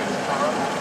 Thank dạ. you.